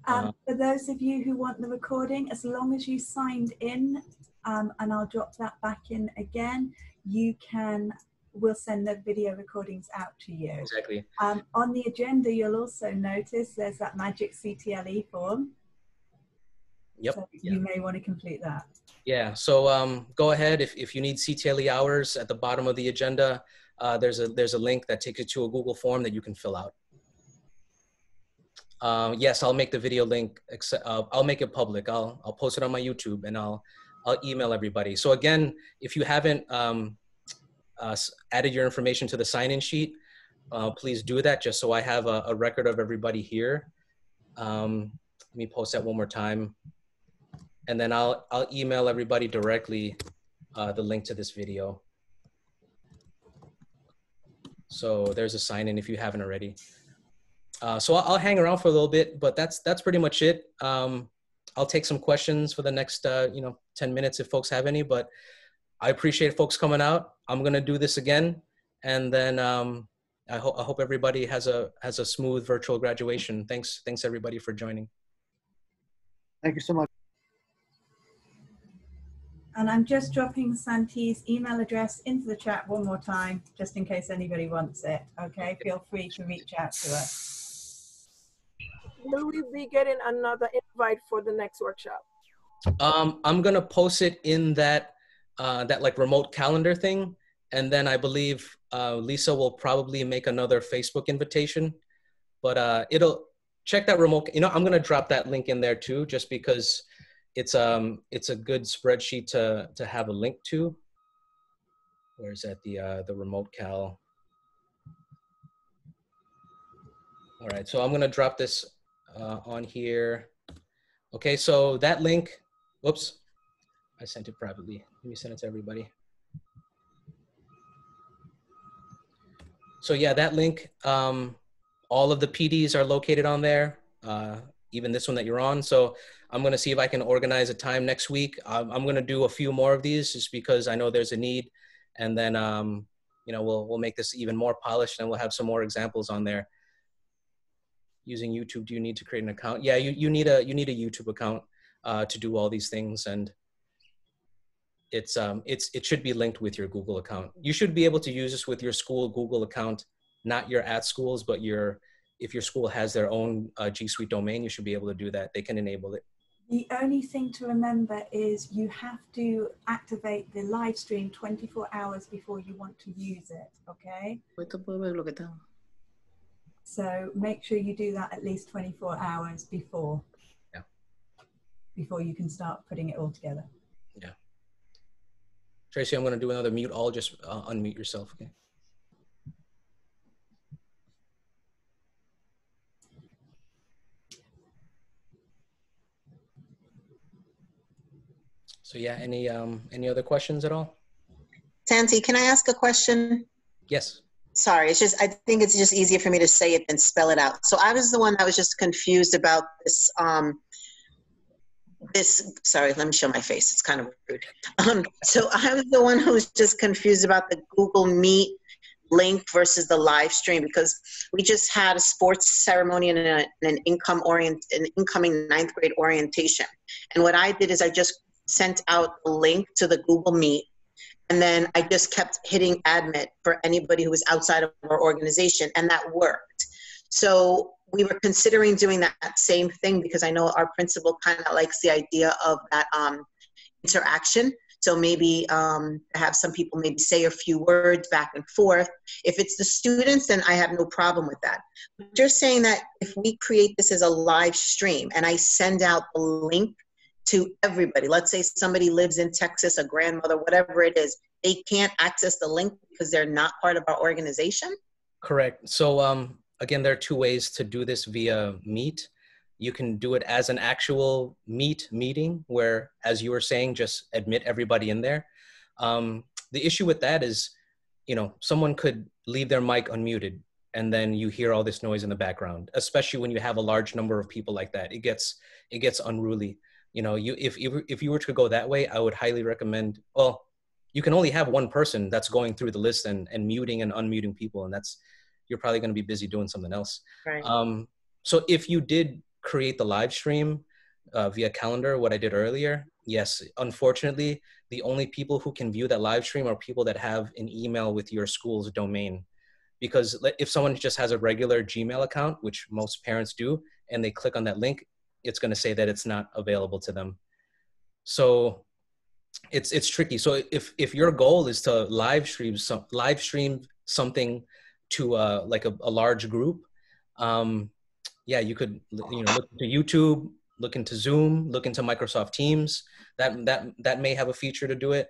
Um, Uh, for those of you who want the recording, as long as you signed in, um, and I'll drop that back in again, you can, we'll send the video recordings out to you. Exactly. Um, on the agenda, you'll also notice there's that magic CTLE form. Yep. So Yeah. you may want to complete that. Yeah, so um, go ahead if, if you need CTLE hours at the bottom of the agenda. Uh, there's a there's a link that takes you to a Google form that you can fill out. Um, yes, I'll make the video link. Uh, I'll make it public. I'll I'll post it on my YouTube and I'll I'll email everybody. So again, if you haven't um, uh, added your information to the sign-in sheet, uh, please do that just so I have a, a record of everybody here. Um, let me post that one more time and then I'll I'll email everybody directly uh, the link to this video. So there's a sign in if you haven't already. Uh, so I'll, I'll hang around for a little bit, but that's that's pretty much it. Um, I'll take some questions for the next uh, you know 10 minutes if folks have any. But I appreciate folks coming out. I'm gonna do this again, and then um, I hope I hope everybody has a has a smooth virtual graduation. Thanks thanks everybody for joining. Thank you so much. And I'm just dropping Santi's email address into the chat one more time, just in case anybody wants it. Okay, feel free to reach out to us. Will we be getting another invite for the next workshop? Um, I'm gonna post it in that uh, that like remote calendar thing, and then I believe uh, Lisa will probably make another Facebook invitation. But uh, it'll check that remote. You know, I'm gonna drop that link in there too, just because it's um it's a good spreadsheet to to have a link to. Where's that the uh, the remote cal? All right, so I'm gonna drop this uh, on here. Okay, so that link, whoops, I sent it privately. Let me send it to everybody. So yeah, that link, um, all of the PDs are located on there. Uh, even this one that you're on. So I'm to see if I can organize a time next week. I'm, I'm to do a few more of these just because I know there's a need. And then, um, you know, we'll, we'll make this even more polished and we'll have some more examples on there. Using YouTube, do you need to create an account? Yeah, you, you need a, you need a YouTube account uh, to do all these things. And it's, um, it's, it should be linked with your Google account. You should be able to use this with your school Google account, not your at schools, but your, if your school has their own uh, G Suite domain, you should be able to do that. They can enable it. The only thing to remember is you have to activate the live stream 24 hours before you want to use it, okay? So make sure you do that at least 24 hours before. Yeah. Before you can start putting it all together. Yeah. Tracy, I'm going to do another mute all. Just uh, unmute yourself. Okay. So yeah, any um any other questions at all? Santi, can I ask a question? Yes. Sorry, it's just I think it's just easier for me to say it than spell it out. So I was the one that was just confused about this. Um, this sorry, let me show my face. It's kind of rude. *laughs* Um, so I was the one who was just confused about the Google Meet link versus the live stream because we just had a sports ceremony and, a, and an income orient an incoming ninth grade orientation. And what I did is I just sent out a link to the Google Meet. And then I just kept hitting admit for anybody who was outside of our organization, and that worked. So we were considering doing that same thing because I know our principal kind of likes the idea of that um, interaction. So maybe um, have some people maybe say a few words back and forth. If it's the students, then I have no problem with that. But you're saying that if we create this as a live stream and I send out the link to everybody. Let's say somebody lives in Texas, a grandmother, whatever it is, they can't access the link because they're not part of our organization? Correct. So um, again, there are two ways to do this via Meet. You can do it as an actual Meet meeting where, as you were saying, just admit everybody in there. Um, the issue with that is, you know, someone could leave their mic unmuted and then you hear all this noise in the background, especially when you have a large number of people like that. It gets, it gets unruly you know you if, if if you were to go that way i would highly recommend well you can only have one person that's going through the list and, and muting and unmuting people and that's you're probably going to be busy doing something else Right. um, so if you did create the live stream uh, via calendar what i did earlier yes unfortunately the only people who can view that live stream are people that have an email with your school's domain because if someone just has a regular gmail account which most parents do and they click on that link it's going to say that it's not available to them. So it's it's tricky. So if if your goal is to live stream some live stream something to uh like a, a large group um yeah you could you know look into youtube look into zoom look into microsoft teams. That that that may have a feature to do it.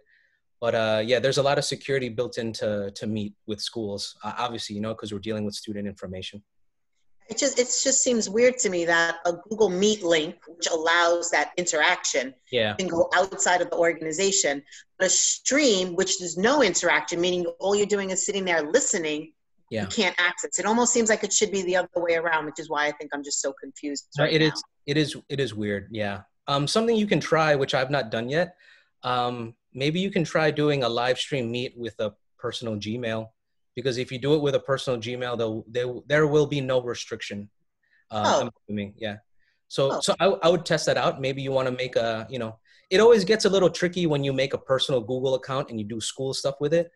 But uh yeah there's a lot of security built into to meet with schools uh, obviously you know because we're dealing with student information It just it just seems weird to me that a Google Meet link, which allows that interaction, yeah can go outside of the organization. But a stream, which there's no interaction, meaning all you're doing is sitting there listening, Yeah. you can't access. It almost seems like it should be the other way around, which is why I think I'm just so confused. Right it is it is it is weird yeah um something you can try which i've not done yet um maybe you can try doing a live stream meet with a personal gmail because if you do it with a personal gmail there there, there will be no restriction uh, Oh. i'm assuming yeah so Oh. so I, I would test that out maybe you want to make a you know it always gets a little tricky when you make a personal google account and you do school stuff with it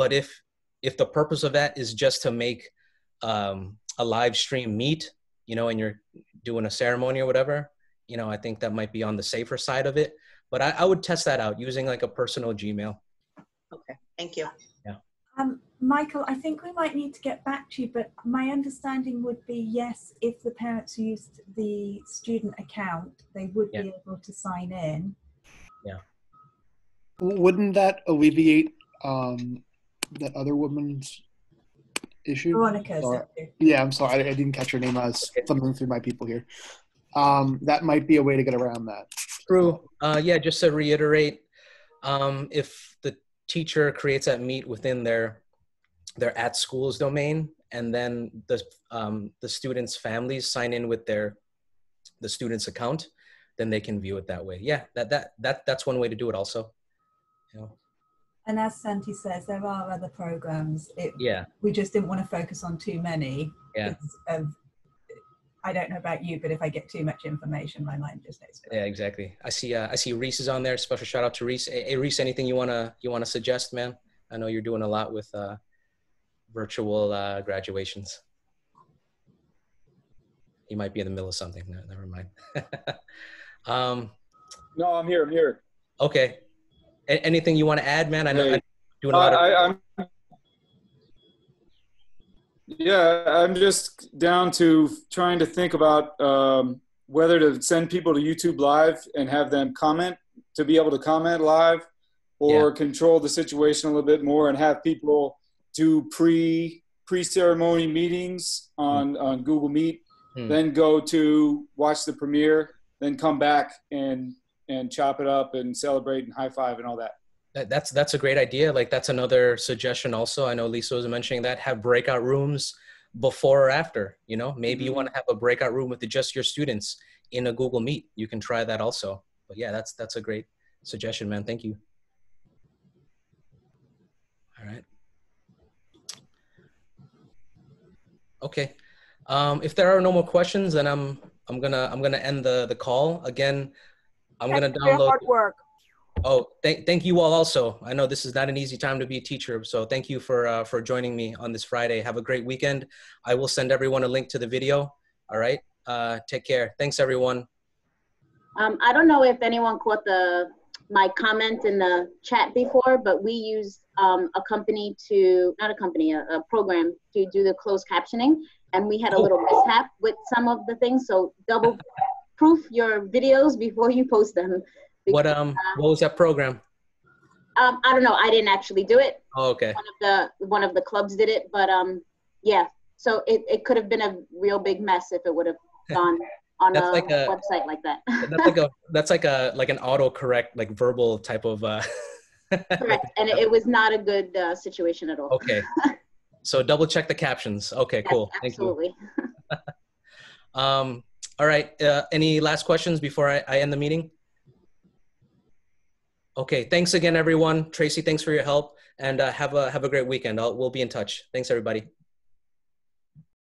but if if the purpose of that is just to make um, a live stream meet you know and you're doing a ceremony or whatever you know i think that might be on the safer side of it but i, I would test that out using like a personal gmail Okay, thank you. Yeah. Um, Michael, I think we might need to get back to you, but my understanding would be yes, if the parents used the student account, they would be able to sign in. Yeah. Wouldn't that alleviate um, that other woman's issue? Veronica's. Sorry. Yeah, I'm sorry. I, I didn't catch her name. I was thumbing through my people here. Um, that might be a way to get around that. True. Uh, yeah, just to reiterate, um, if the teacher creates that meet within their their at schools domain, and then the um, the students' families sign in with their the student's account, then they can view it that way. Yeah, that that that that's one way to do it. Also, you know, And as Santi says, there are other programs. It, yeah, we just didn't want to focus on too many. Yeah. Of, I don't know about you, but if I get too much information, my mind just explodes. yeah, exactly. I see. Uh, I see Reese is on there. Special shout out to Reese. Hey, hey, Reese, anything you wanna you wanna suggest, man? I know you're doing a lot with uh, virtual uh, graduations. You might be in the middle of something. No, never mind. *laughs* um, No, I'm here. I'm here. okay. A- anything you want to add, man? I know Hey. I'm doing a lot of. I, I'm. Yeah, I'm just down to trying to think about um, whether to send people to YouTube Live and have them comment to be able to comment live, or control the situation a little bit more and have people do pre pre ceremony meetings on on Google Meet, Hmm. then go to watch the premiere, then come back and and chop it up and celebrate and high five and all that. That, that's that's a great idea. Like that's another suggestion. Also, I know Lisa was mentioning that have breakout rooms before or after. You know, maybe you Mhm. want to have a breakout room with just your students in a Google Meet. You can try that also. But yeah, that's that's a great suggestion, man. Thank you. All right. Okay. Um, if there are no more questions, then I'm I'm gonna I'm gonna end the the call again. I'm gonna Thanks download. hard work. Oh, thank, thank you all also. I know this is not an easy time to be a teacher, so thank you for, uh, for joining me on this Friday. Have a great weekend. I will send everyone a link to the video. All right. Uh, take care. Thanks, everyone. Um, I don't know if anyone caught the my comment in the chat before, but we used um, a company to not a company, a, a program to do the closed captioning, and we had a little mishap with some of the things. So double proof your videos before you post them. What, um, what was that program? Um, I don't know. I didn't actually do it. Oh, okay. One of the one of the clubs did it, but um, yeah. So it, it could have been a real big mess if it would have *laughs* gone on That's a, like a- website like that. That's like *laughs* a, that's like a, like an autocorrect, like verbal type of, uh, *laughs* Correct, and it, it was not a good uh, situation at all. okay. *laughs* So double check the captions. Okay, Yes, cool. Thank you. Absolutely. Um, all right. Uh, any last questions before I, I end the meeting? Okay. Thanks again, everyone. Tracy, thanks for your help, and uh, have a have a great weekend. I'll, we'll be in touch. Thanks, everybody.